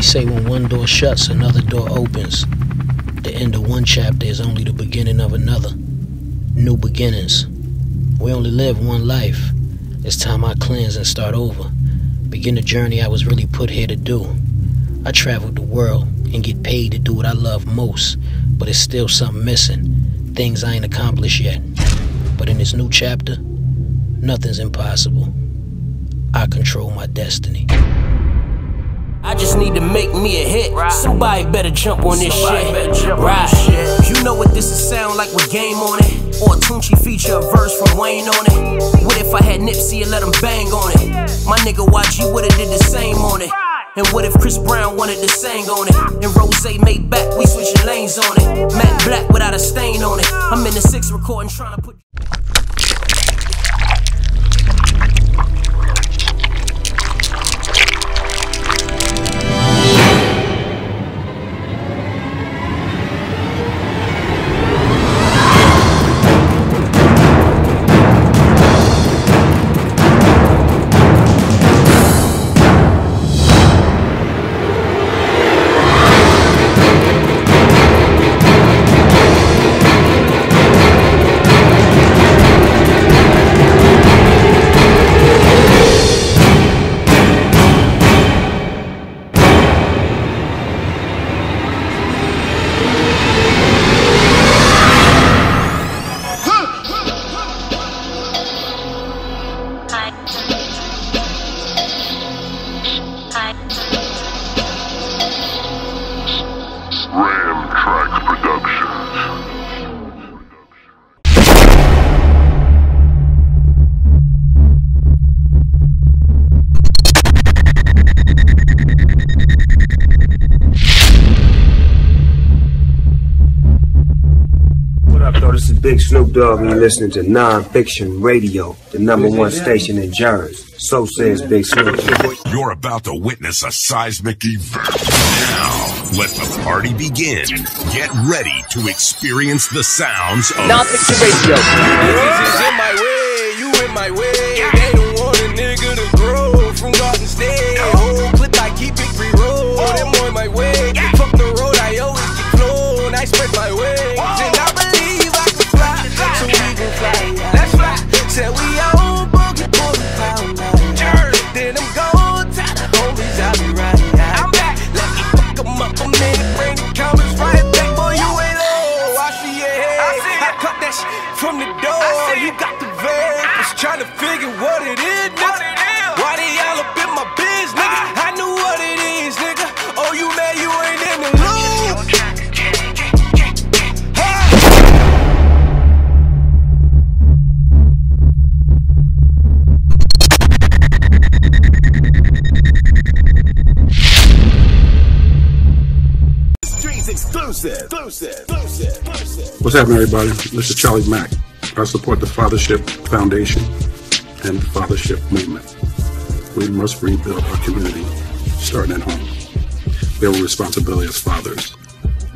They say when one door shuts, another door opens. The end of one chapter is only the beginning of another. New beginnings. We only live one life. It's time I cleanse and start over. Begin the journey I was really put here to do. I traveled the world and get paid to do what I love most, but it's still something missing. Things I ain't accomplished yet. But in this new chapter, nothing's impossible. I control my destiny. I just need to make me a hit. Right. Somebody better jump on this Somebody shit. right. Shit. You know what this is sound like with game on it? Or a Tunechi feature a verse from Wayne on it? What if I had Nipsey and let him bang on it? My nigga YG would've did the same on it. And what if Chris Brown wanted to sing on it? And Rose made back, we switching lanes on it. Matte Black without a stain on it. I'm in the six recording trying to put. Ram Tracks Productions. What up, though? This is Big Snoop Dogg, and you're listening to Non-Fiction Radio, the number one station in Jersey. So says Big Snoop. You're about to witness a seismic event. Now, let the party begin. Get ready to experience the sounds of Non-fiction radio. Trying to figure what it is, nigga. Why they all up in my biz, nigga? I knew what it is, nigga. Oh, you mad you ain't in the loop? Hey! What's happening, everybody? This is Charlie Mack. I support the Fathership Foundation and the Fathership Movement. We must rebuild our community, starting at home. We have a responsibility as fathers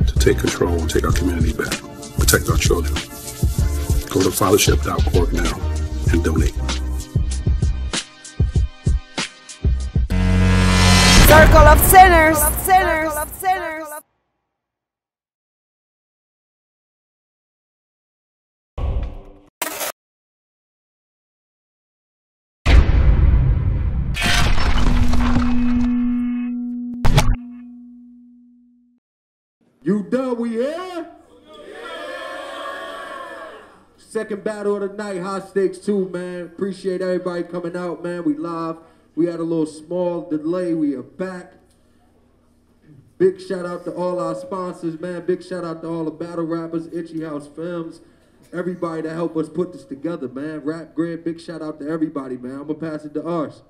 to take control and take our community back, protect our children. Go to fathership.org now and donate. Circle of sinners. Sinners. Sinners. You done? We here? Yeah. Second battle of the night, hot stakes too, man. Appreciate everybody coming out, man. We live. We had a little small delay. We are back. Big shout out to all our sponsors, man. Big shout out to all the battle rappers, Itchy House Films, everybody that helped us put this together, man. Rap Grid, big shout out to everybody, man. I'm gonna pass it to Ars.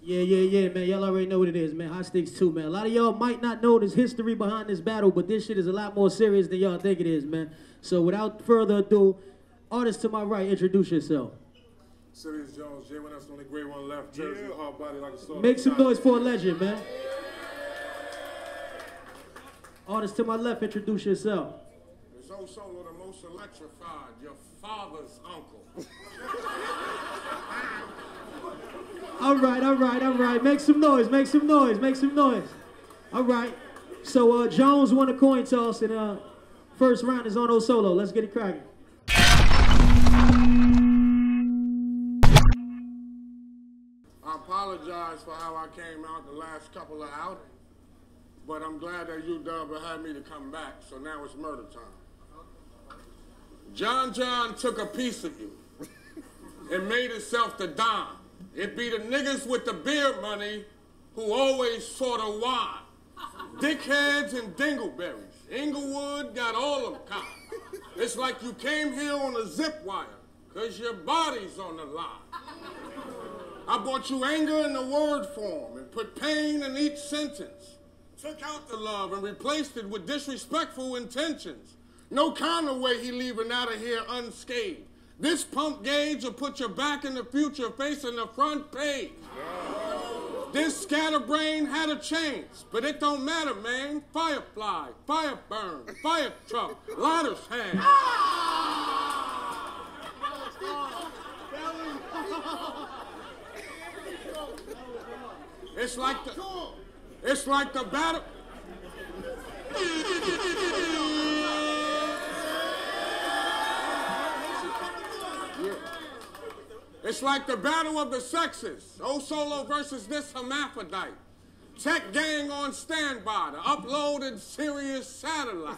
Yeah, yeah, yeah, man. Y'all already know what it is, man. Hot Sticks 2, man. A lot of y'all might not know this history behind this battle, but this shit is a lot more serious than y'all think it is, man. So without further ado, artist to my right, introduce yourself. Serius Jones, J one, that's the only great one left. Jersey, hard body like a sword. Make some noise for a legend, man. Artist to my left, introduce yourself. Zoe Solo, the most electrified, your father's uncle. All right, all right, all right. Make some noise, make some noise, make some noise. All right. So uh, Jones won a coin toss, and uh, first round is on Solo. Let's get it cracking. I apologize for how I came out the last couple of outings, but I'm glad that you Dubba had me to come back, so now it's murder time. John John took a piece of you and made itself the Don. It be the niggas with the beer money who always sort of wine. Dickheads and dingleberries. Inglewood got all of them. It's like you came here on a zip wire, cause your body's on the line. I brought you anger in the word form and put pain in each sentence. Took out the love and replaced it with disrespectful intentions. No kind of way he leaving out of here unscathed. This pump gauge will put you back in the future facing the front page. This scatterbrain had a chance, but it don't matter, man. Firefly, fire burn, fire truck, lighter's hand. It's like the, it's like the battle. It's like the battle of the sexes. O Solo versus this hermaphrodite. Tech gang on standby to upload in Sirius satellite.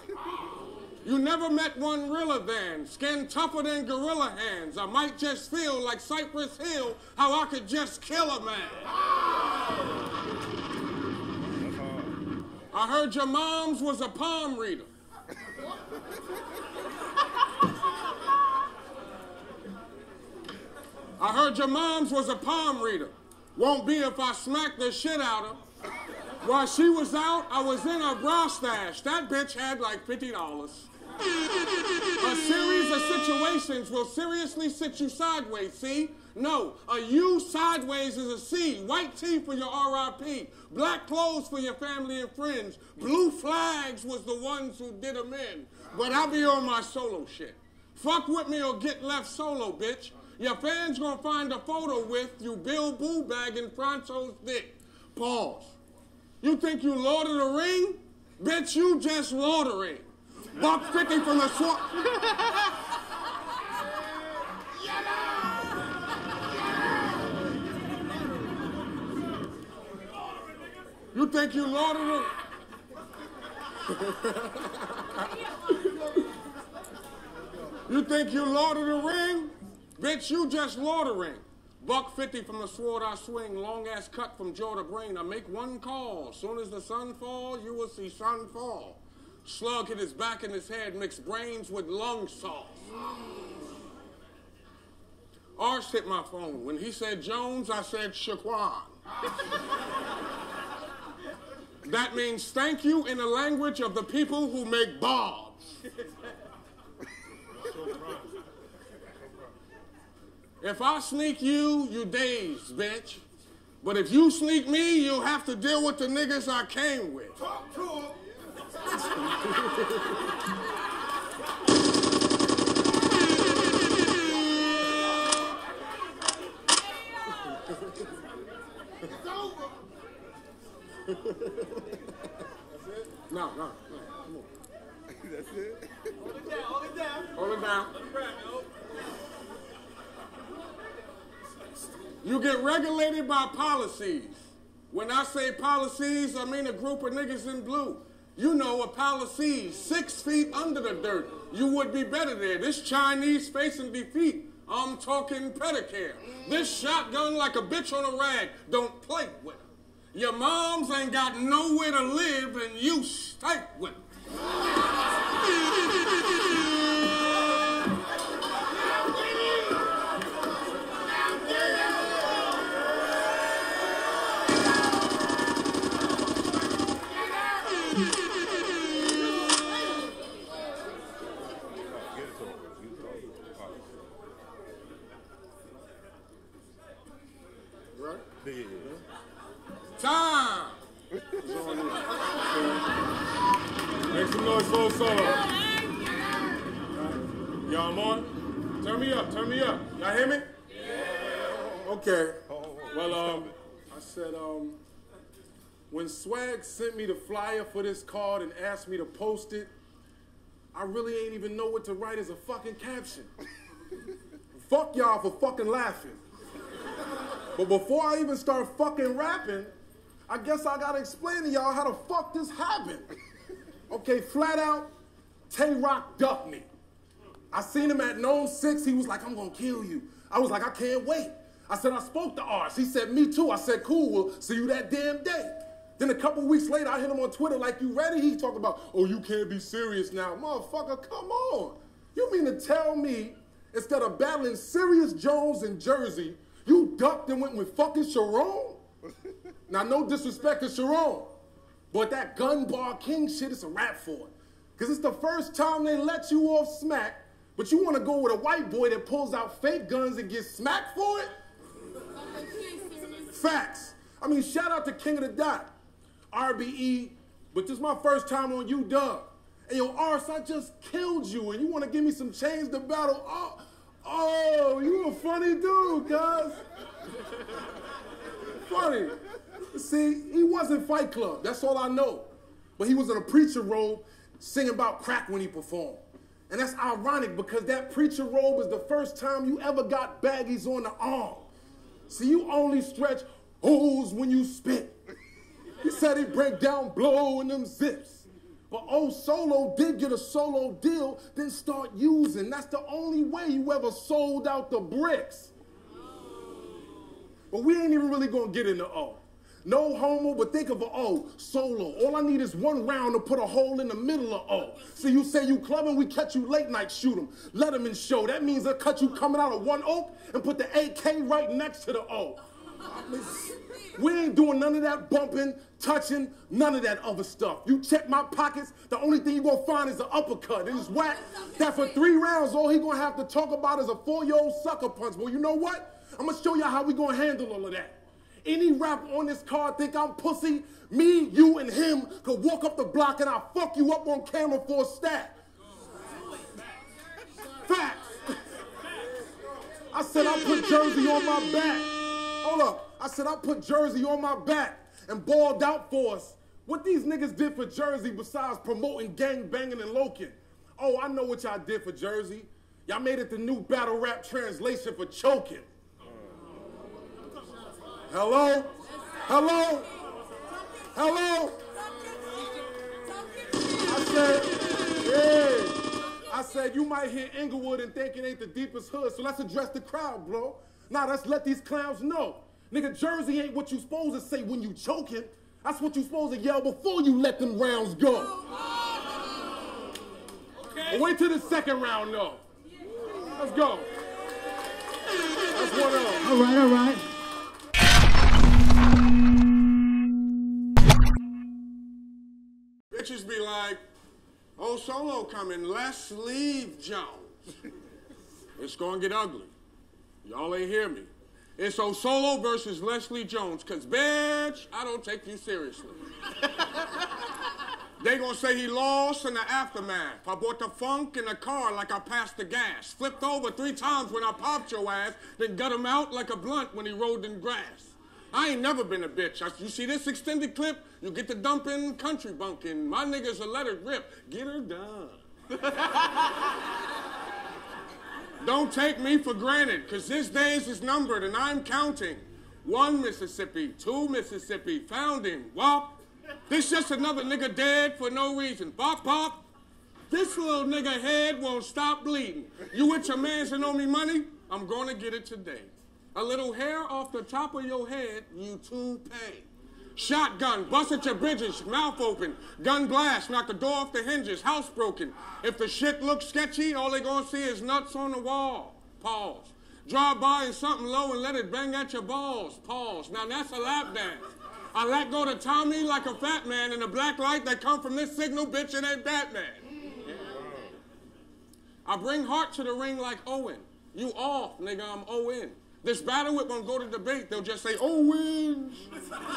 You never met one realer than, skin tougher than gorilla hands. I might just feel like Cypress Hill, how I could just kill a man. I heard your mom's was a palm reader. I heard your mom's was a palm reader. Won't be if I smack the shit out of her. While she was out, I was in her bra stash. That bitch had like $50. A series of situations will seriously sit you sideways, see? No, a U sideways is a C. White tee for your RIP. Black clothes for your family and friends. Blue flags was the ones who did them in. But I'll be on my solo shit. Fuck with me or get left solo, bitch. Your fans gonna find a photo with you Bill Boo bagging Franco's dick. Pause. You think you Lord of the Ring? Bitch, you just loitering. Buck 50 from the swamp. You think you Lord of the You think you Lord of the Ring? Bitch, you just loitering. Buck 50 from the sword I swing, long ass cut from jaw to brain. I make one call. Soon as the sun fall, you will see sun fall. Slug hit his back and his head, mixed brains with lung sauce. Ars hit my phone. When he said Jones, I said Shaquan. that means thank you in the language of the people who make bobs. If I sneak you, you dazed, bitch. But if you sneak me, you'll have to deal with the niggas I came with. Talk to him. No, no, no. Come on. That's it. Hold it down. Hold it down. Hold it down. You get regulated by policies. When I say policies, I mean a group of niggas in blue. You know a policy, six feet under the dirt. You would be better there. This Chinese facing defeat. I'm talking pedicare. This shotgun like a bitch on a rag. Don't play with her. Your moms ain't got nowhere to live and you stay with her. Sent me the flyer for this card and asked me to post it, I really ain't even know what to write as a fucking caption. Fuck y'all for fucking laughing. But before I even start fucking rapping, I guess I gotta explain to y'all how the fuck this happened. Okay, flat out, Tay Roc ducked me. I seen him at NOME 6, he was like, I'm gonna kill you. I was like, I can't wait. I said, I spoke to Ars. He said, me too. I said, cool, we'll see you that damn day. Then a couple weeks later, I hit him on Twitter like, you ready? He talked about, oh, you can't be serious now. Motherfucker, come on. You mean to tell me, instead of battling Serious Jones in Jersey, you ducked and went with fucking Sharon? now, no disrespect to Sharon, but that gun bar king shit is a rap for it. Because it's the first time they let you off smack, but you want to go with a white boy that pulls out fake guns and gets smacked for it? Facts. I mean, shout out to King of the Dot, RBE, but this is my first time on you, Dub. And yo, Ars, I just killed you, and you want to give me some change to battle? Oh, oh, you a funny dude, cuz. funny. See, he wasn't Fight Club. That's all I know. But he was in a preacher robe singing about crack when he performed. And that's ironic because that preacher robe is the first time you ever got baggies on the arm. See, you only stretch holes when you spit. He said he break down blow in them zips. But old Solo did get a solo deal, then start using. That's the only way you ever sold out the bricks. But we ain't even really gonna get into O. No homo, but think of a O, solo. All I need is one round to put a hole in the middle of O. So you say you clubbing, we catch you late night, shoot 'em. Let 'em in show. That means they'll cut you coming out of one oak and put the AK right next to the O. We ain't doing none of that bumping, touching, none of that other stuff. You check my pockets, the only thing you gonna find is an uppercut. And it's whack. That for three rounds, all he gonna have to talk about is a four-year-old sucker punch. Well, you know what? I'm gonna show y'all how we gonna handle all of that. Any rapper on this card think I'm pussy? Me, you, and him could walk up the block and I'll fuck you up on camera for a stat. Facts. I said I put Jersey on my back. Hold up. I said I put Jersey on my back and balled out for us. What these niggas did for Jersey besides promoting gang banging and loking? Oh, I know what y'all did for Jersey. Y'all made it the new battle rap translation for choking. Hello? Hello? Hello? I said, yeah. I said, you might hear Inglewood and think it ain't the deepest hood, so let's address the crowd, bro. Now let's let these clowns know. Nigga, Jersey ain't what you supposed to say when you choking. That's what you supposed to yell before you let them rounds go. Okay. Wait till the second round, though. Let's go. That's one of them. All right, all right. Bitches be like, oh, solo coming, let's leave Jones. it's gonna get ugly. Y'all ain't hear me. It's O Solo versus Leslie Jones, cause bitch, I don't take you seriously. they gonna say he lost in the aftermath. I bought the funk in the car like I passed the gas. Flipped over three times when I popped your ass, then gut him out like a blunt when he rolled in grass. I ain't never been a bitch. I, you see this extended clip? You get the dumping, country bunking. My niggas let her rip. Get her done. Don't take me for granted, because this days is numbered and I'm counting. One Mississippi, two Mississippi, found him. Wop. This just another nigga dead for no reason. Bop, bop. This little nigga head won't stop bleeding. You with your mans and owe me money? I'm gonna get it today. A little hair off the top of your head, you too pay. Shotgun, bust at your bridges, mouth open. Gun blast, knock the door off the hinges, house broken. If the shit looks sketchy, all they gonna see is nuts on the wall. Pause. Drive by in something low and let it bang at your balls. Pause. Now that's a lap dance. I let go to Tommy like a fat man in a black light that come from this signal, bitch, it ain't Batman. Yeah. I bring heart to the ring like Owen. You off, nigga, I'm Owen. This battle whip won't go to debate. They'll just say, Owens.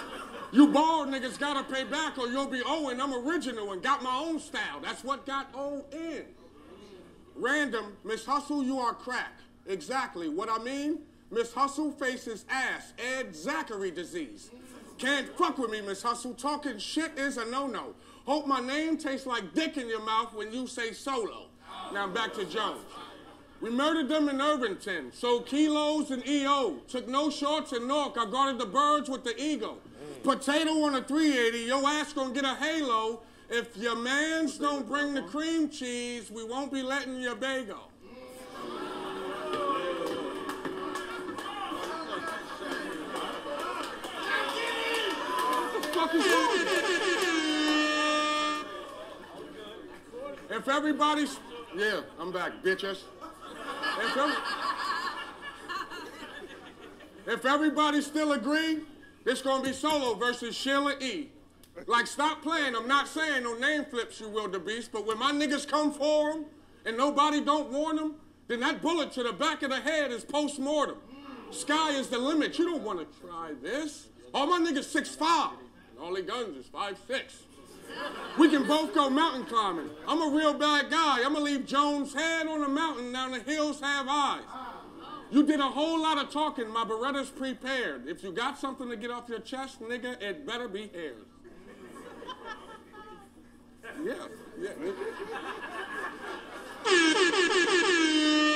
you bald niggas gotta pay back or you'll be Owen. I'm original and got my own style. That's what got O in. Random, Miss Hustle, you are crack. Exactly. What I mean? Miss Hustle faces ass, Ed Zachary disease. Can't fuck with me, Miss Hustle. Talking shit is a no-no. Hope my name tastes like dick in your mouth when you say solo. Now back to Jones. We murdered them in Irvington, sold kilos and EO. Took no shorts in Newark. I guarded the birds with the ego. Potato on a 380, your ass gonna get a halo. If your mans don't bring the cream cheese, we won't be letting you bagel. If everybody's, yeah, I'm back, bitches. If, every, if everybody still agree, it's gonna be Solo versus Sheila E. Like, stop playing. I'm not saying no name flips, you will wildebeest, but when my niggas come for them and nobody don't warn them, then that bullet to the back of the head is post-mortem. Sky is the limit. You don't want to try this. All my niggas 6'5", and all their guns is 5'6". We can both go mountain climbing. I'm a real bad guy. I'm gonna leave Jones' head on the mountain, now the hills have eyes. You did a whole lot of talking. My Beretta's prepared. If you got something to get off your chest, nigga, it better be hairs. Yeah, yeah.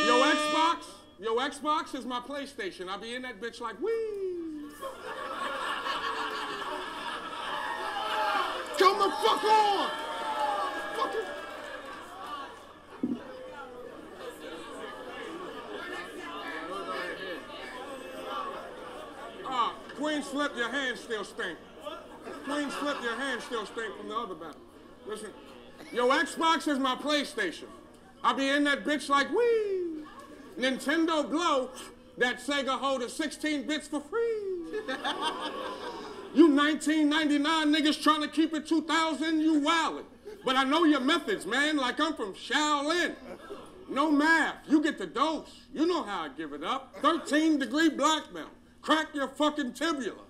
Yo, Xbox, yo, Xbox is my PlayStation. I be in that bitch like, wee. Come the fuck on! Ah, Queen slip, your hand still stink. Queen slip, your hand still stink from the other battle. Listen, yo, Xbox is my PlayStation. I be in that bitch like, wee. Nintendo blow, that Sega hold of 16 bits for free. You 1999 niggas trying to keep it 2000, you wildin'. But I know your methods, man, like I'm from Shaolin. No math, you get the dose. You know how I give it up. 13 degree black belt. Crack your fucking tibula.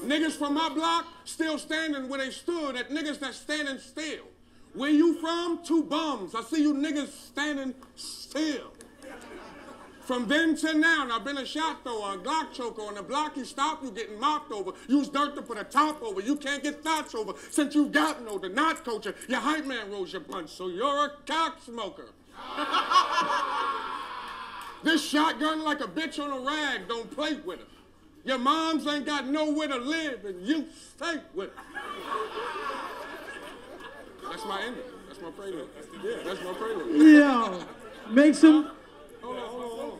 Niggas from my block still standing where they stood at niggas that's standing still. Where you from? Two bums. I see you niggas standing still. From then to now, I've been a shot thrower, a Glock choker. On the block you stop, you getting mopped over. Use dirt to put a top over. You can't get thoughts over. Since you've gotten older, not culture, your hype man rolls your punch, so you're a cock smoker. this shotgun like a bitch on a rag, don't play with it. Your moms ain't got nowhere to live, and you stay with it. That's my ending. That's my prelude. Yeah, that's my prelude. Yeah. make some. Hold on, hold on, hold on.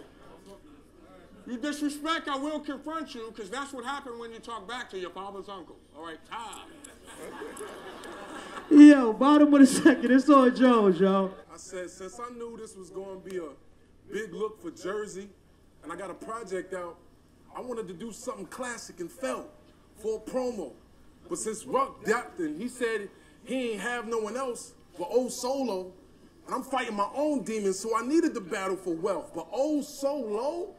You disrespect, I will confront you, because that's what happened when you talk back to your father's uncle. All right, Todd. Yo, bottom of the second, it's on Jones, yo. I said, since I knew this was going to be a big look for Jersey, and I got a project out, I wanted to do something classic and felt for a promo. But since Ruck dapped and he said he ain't have no one else for old Solo, and I'm fighting my own demons, so I needed the battle for wealth. But old Solo,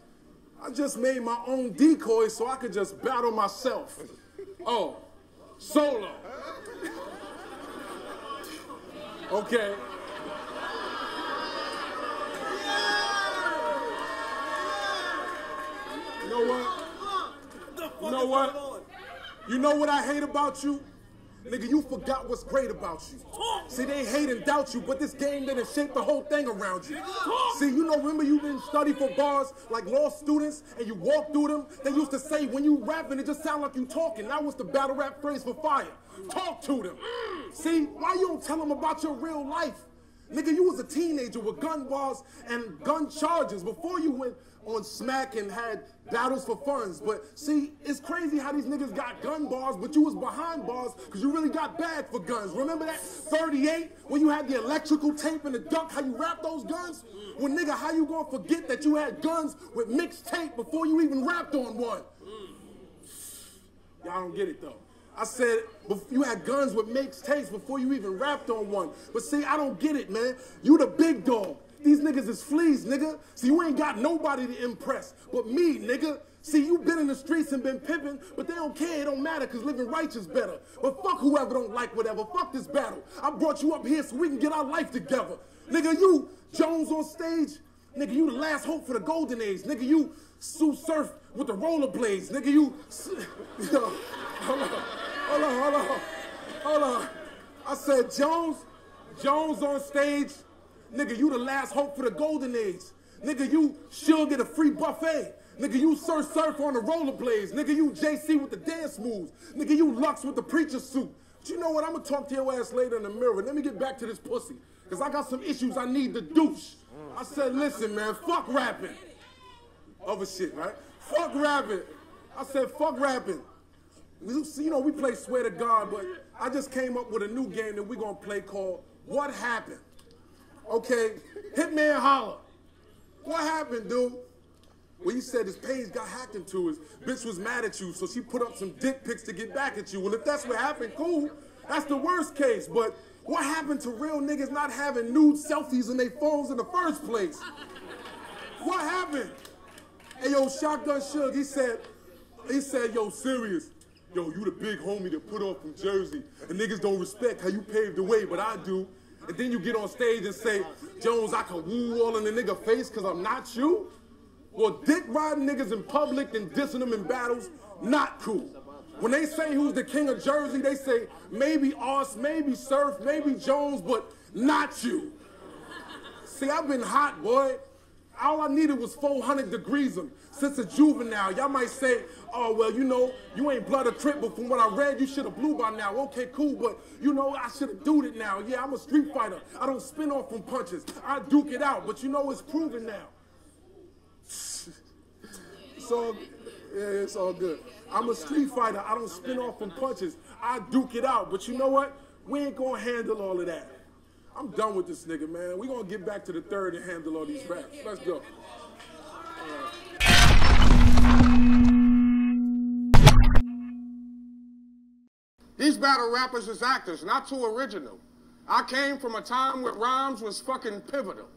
I just made my own decoy so I could just battle myself. Oh, Solo. Okay. You know what? You know what? You know what I hate about you? Nigga, you forgot what's great about you. See, they hate and doubt you, but this game didn't shape the whole thing around you. See, you know, remember you didn't study for bars like law students and you walk through them? They used to say when you rapping, it just sound like you talking. That was the battle rap phrase for fire. Talk to them. See, why you don't tell them about your real life? Nigga, you was a teenager with gun bars and gun charges before you went on smack and had battles for funds. But see, it's crazy how these niggas got gun bars, but you was behind bars because you really got bad for guns. Remember that 38 when you had the electrical tape and the duck, how you wrapped those guns? Well, nigga, how you gonna forget that you had guns with mixed tape before you even rapped on one? Y'all don't get it though. I said you had guns with mixed tapes before you even rapped on one. But see, I don't get it, man. You the big dog. These niggas is fleas, nigga. See, you ain't got nobody to impress but me, nigga. See, you been in the streets and been pimping, but they don't care. It don't matter because living righteous better. But fuck whoever don't like whatever. Fuck this battle. I brought you up here so we can get our life together. Nigga, you, Jones on stage, Nigga, you the last hope for the golden age. Nigga, you Sue Surf with the rollerblades. Nigga, you. Yo, hold on, hold on, hold on, hold on. I said Jones, Jones on stage. Nigga, you the last hope for the golden age. Nigga, you should get a free buffet. Nigga, you Sir Surf on the rollerblades. Nigga, you JC with the dance moves. Nigga, you Lux with the preacher suit. But you know what? I'm gonna talk to your ass later in the mirror. Let me get back to this pussy. Cause I got some issues I need to douche. I said, listen, man, fuck rapping. Other shit, right? Fuck rapping. I said, fuck rapping. You know, we play Swear to God, but I just came up with a new game that we gonna play called What Happened? Okay, hit me Hitman Holla. What happened, dude? Well, you said his page got hacked into his bitch was mad at you, so she put up some dick pics to get back at you. Well, if that's what happened, cool. That's the worst case. But what happened to real niggas not having nude selfies in their phones in the first place? What happened? Hey, yo, Shotgun Suge, he said, he said, yo, serious. Yo, you the big homie that put up from Jersey, and niggas don't respect how you paved the way, but I do. And then you get on stage and say, Jones, I can woo all in the nigga face because I'm not you? Well, dick riding niggas in public and dissing them in battles, not cool. When they say who's the king of Jersey, they say maybe us, maybe Surf, maybe Jones, but not you. See, I've been hot, boy. All I needed was 400 degrees them. Since a juvenile, y'all might say, oh, well, you know, you ain't blood or trip, but from what I read, you should have blew by now. Okay, cool, but you know, I should have dooed it now. Yeah, I'm a street fighter. I don't spin off from punches. I duke it out, but you know, it's proven now. So, yeah, it's all good. I'm a street fighter. I don't spin off from punches. I duke it out. But you know what? We ain't gonna handle all of that. I'm done with this nigga, man. We gonna get back to the third and handle all these raps. Let's go. These battle rappers is actors, not too original. I came from a time where rhymes was fucking pivotal.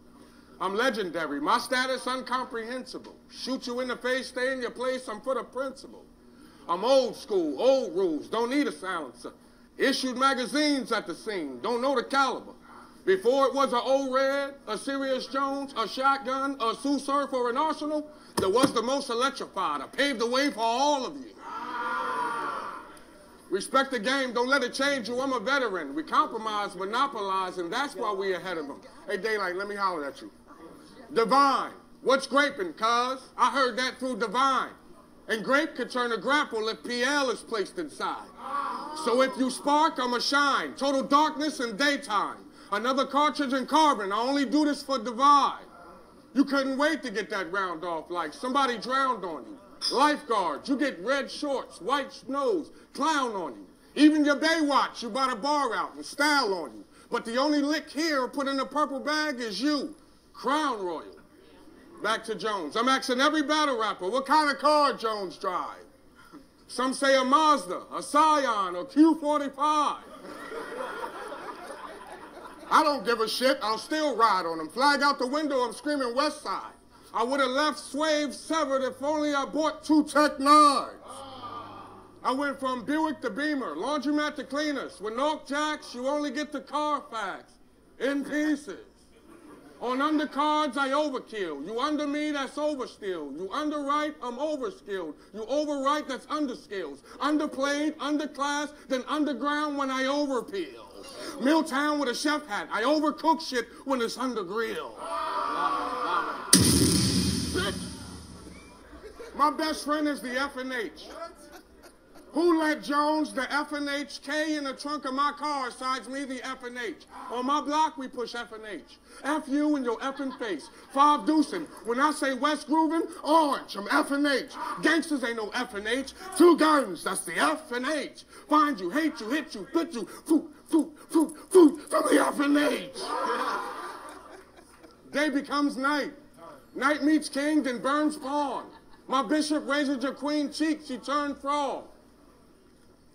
I'm legendary. My status incomprehensible. Shoot you in the face, stay in your place. I'm for the principle. I'm old school, old rules. Don't need a silencer. Issued magazines at the scene. Don't know the caliber. Before it was an O-Red, a Serius Jones, a shotgun, a Sue Surf, or an Arsonal, there was the most electrified. I paved the way for all of you. Respect the game. Don't let it change you. I'm a veteran. We compromise, monopolize, and that's why we're ahead of them. Hey, Daylyt, let me holler at you. Divine. What's graping, cuz? I heard that through Divine. And grape could turn to grapple if PL is placed inside. So if you spark, I'ma shine. Total darkness and daytime. Another cartridge and carbon. I only do this for Divine. You couldn't wait to get that round off like somebody drowned on you. Lifeguards, you get red shorts, white snows, clown on you. Even your Baywatch, you bought a bar out and style on you. But the only lick here put in a purple bag is you, Crown Royal. Back to Jones. I'm asking every battle rapper, what kind of car Jones drive? Some say a Mazda, a Scion, or Q45. I don't give a shit. I'll still ride on them. Flag out the window, I'm screaming West Side. I would have left Swave severed if only I bought two Tech 9s. I went from Buick to Beamer, laundromat to cleaners. With North Jacks, you only get the Carfax in pieces. On undercards, I overkill. You under me, that's overstill. You underwrite, I'm overskilled. You overwrite, that's underskills. Underplayed, underclass, then underground when I overpeel. Milltown with a chef hat. I overcook shit when it's under grill. My best friend is the F and H. Who let Jones, the F and H, K in the trunk of my car, besides me, the F and H? On my block, we push F and H. F you your effing face. Five deucing. When I say West Groovin, orange, I'm F and H. Gangsters ain't no F and H. Two guns, that's the F and H. Find you, hate you, hit you, put you, food, food, food, food, from the F and H. Day becomes night. Night meets king, then burns pawn. My bishop raises your queen cheek, she turned frog.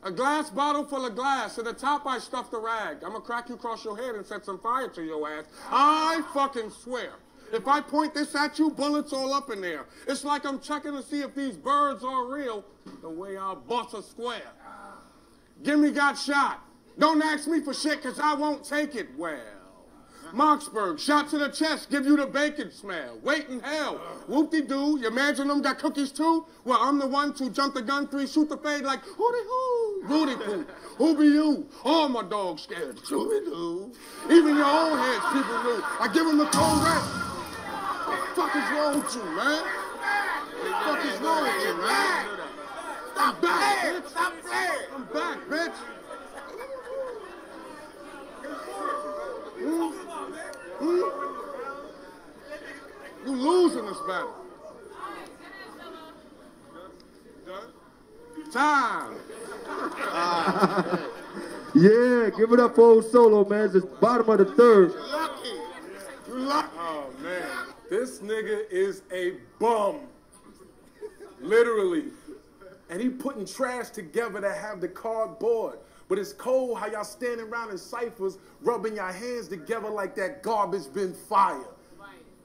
A glass bottle full of glass. At the top, I stuffed a rag. I'm gonna crack you across your head and set some fire to your ass. I fucking swear. If I point this at you, bullets all up in there. It's like I'm checking to see if these birds are real, the way I bust a square. Gimme got shot. Don't ask me for shit, cause I won't take it well. Marksburg, shot to the chest, give you the bacon smell. Wait in hell. Whoop-de-doo, you imagine them got cookies too? Well, I'm the one to jump the gun three, shoot the fade like hooty-hoo, booty-poo. Who be you? All my dogs scared. Shooty-doo. Even your own heads people knew. I give them the cold red. What the fuck is wrong with you, man? What the fuck is wrong with you, man? Stop back, bitch. Stop playing. I'm back, bitch. Hmm? You losing this battle. Time. Yeah, give it up for old Solo, man. It's the bottom of the third. You lucky. Oh, man. This nigga is a bum. Literally. And he putting trash together to have the cardboard. But it's cold how y'all standing around in ciphers rubbing your hands together like that garbage been fire.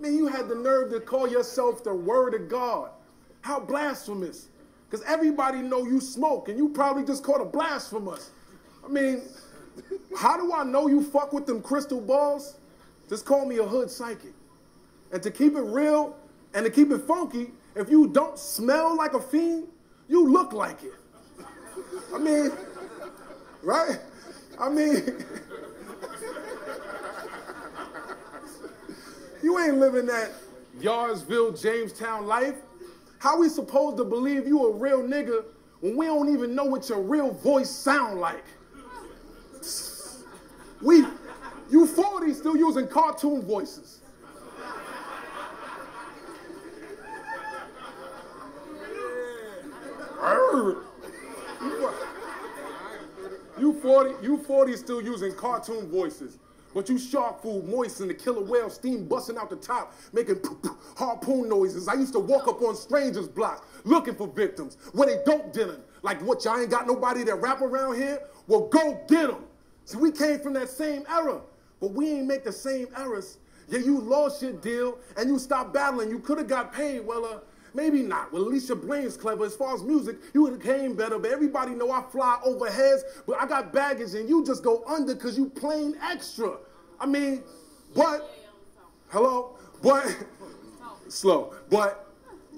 Man, you had the nerve to call yourself the word of God. How blasphemous. Because everybody know you smoke and you probably just called a blasphemous. I mean, how do I know you fuck with them crystal balls? Just call me a hood psychic. And to keep it real and to keep it funky, if you don't smell like a fiend, you look like it. I mean, right? I mean, you ain't living that Yarsville, Jamestown life. How we supposed to believe you a real nigga when we don't even know what your real voice sound like? We, you 40 still using cartoon voices. 40, you 40 is still using cartoon voices. But you shark food moist and the killer whale steam busting out the top, making poof, poof, harpoon noises. I used to walk up on strangers' blocks looking for victims where they dope dealing. Like what, y'all ain't got nobody that rap around here? Well, go get them. See, we came from that same era, but we ain't make the same errors. Yeah, you lost your deal and you stopped battling. You could have got paid. Well, uh, maybe not. Well, your brain's clever. As far as music, you would have came better. But everybody know I fly over heads, but I got baggage and you just go under because you plain extra. I mean, but, hello? But, slow. But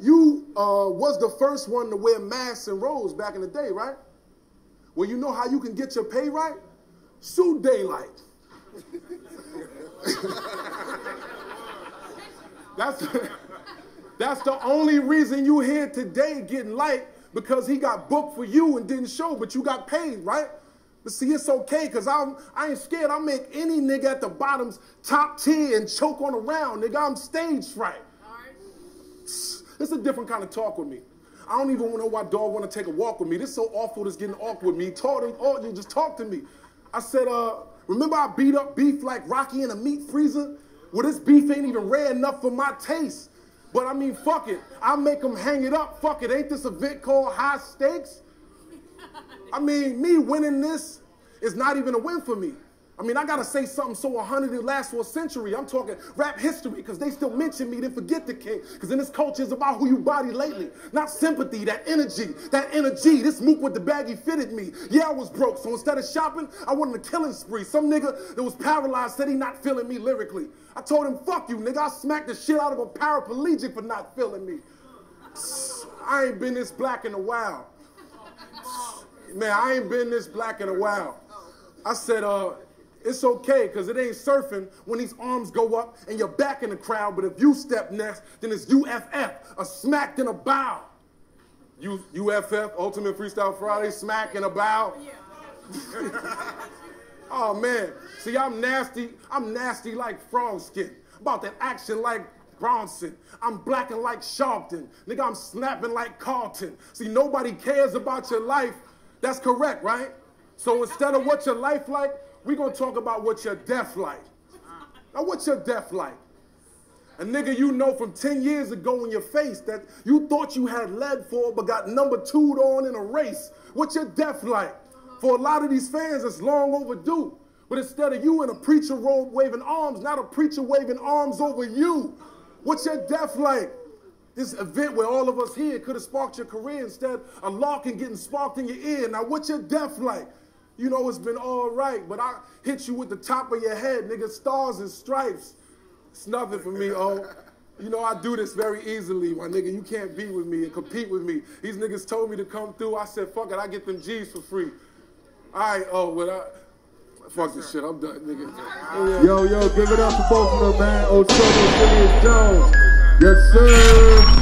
you uh, was the first one to wear masks and robes back in the day, right? Well, you know how you can get your pay right? Sue Daylyt. that's, that's the only reason you here today getting light because he got booked for you and didn't show, but you got paid, right? But see, it's okay because I'm I ain't scared. I'll make any nigga at the bottom's top tier and choke on a round, nigga. I'm stage fright. It's a different kind of talk with me. I don't even know why dog want to take a walk with me. This so awful. This getting awkward with me. Talk to oh, you just talk to me. I said, uh, remember I beat up beef like Rocky in a meat freezer? Well, this beef ain't even rare enough for my taste. But I mean, fuck it. I'll make them hang it up. Fuck it. Ain't this event called high stakes? I mean, me winning this is not even a win for me. I mean, I gotta say something so a 100 it lasts for a century. I'm talking rap history, because they still mention me, then forget the king. Because in this culture, it's about who you body lately. Not sympathy, that energy, that energy. This mook with the baggy fitted me. Yeah, I was broke, so instead of shopping, I went on a killing spree. Some nigga that was paralyzed said he not feeling me lyrically. I told him, fuck you, nigga. I smacked the shit out of a paraplegic for not feeling me. I ain't been this black in a while. Man, I ain't been this black in a while. I said, uh, it's okay, because it ain't surfing when these arms go up and you're back in the crowd, but if you step next, then it's UFF, a smack and a bow. U- UFF, Ultimate Freestyle Friday, smack and a bow. Yeah. oh man, see I'm nasty, I'm nasty like frog skin, about that action like Bronson. I'm blacking like Sharpton. Nigga, I'm snapping like Carlton. See, nobody cares about your life. That's correct, right? So instead of what your life like, we're gonna talk about what your death like. Now, what's your death like? A nigga you know from 10 years ago in your face that you thought you had led for but got number two'd on in a race. What's your death like? For a lot of these fans, it's long overdue. But instead of you in a preacher robe waving arms, not a preacher waving arms over you. What's your death like? This event where all of us here could have sparked your career instead of larking getting sparked in your ear. Now, what's your death like? You know, it's been all right. But I hit you with the top of your head, nigga, stars and stripes. It's nothing for me, oh. You know, I do this very easily, my nigga. You can't be with me and compete with me. These niggas told me to come through. I said, fuck it, I get them G's for free. All right, oh, well, I, fuck this shit. I'm done, nigga. Yo, yo, give it up for both of them, man. O Solo, Phineas Jones. Yes, sir.